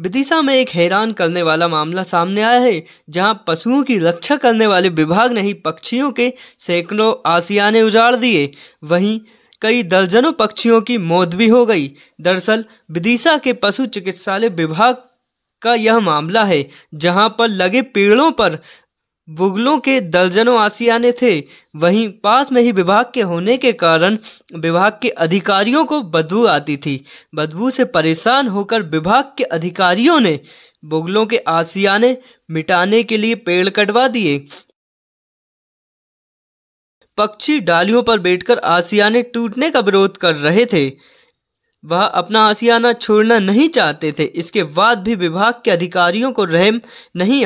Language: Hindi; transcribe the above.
विदिशा में एक हैरान करने वाला मामला सामने आया है, जहाँ पशुओं की रक्षा करने वाले विभाग ने ही पक्षियों के सैकड़ों आसियाने उजाड़ दिए। वहीं कई दर्जनों पक्षियों की मौत भी हो गई। दरअसल, विदिशा के पशु चिकित्सालय विभाग का यह मामला है, जहाँ पर लगे पेड़ों पर बुगलों के दर्जनों आसियाने थे। वहीं पास में ही विभाग के होने के कारण विभाग के अधिकारियों को बदबू आती थी। बदबू से परेशान होकर विभाग के अधिकारियों ने बुगलों के आसियाने मिटाने के लिए पेड़ कटवा दिए। पक्षी डालियों पर बैठकर आसियाने टूटने का विरोध कर रहे थे। वह अपना आसियाना छोड़ना नहीं चाहते थे। इसके बाद भी विभाग के अधिकारियों को रहम नहीं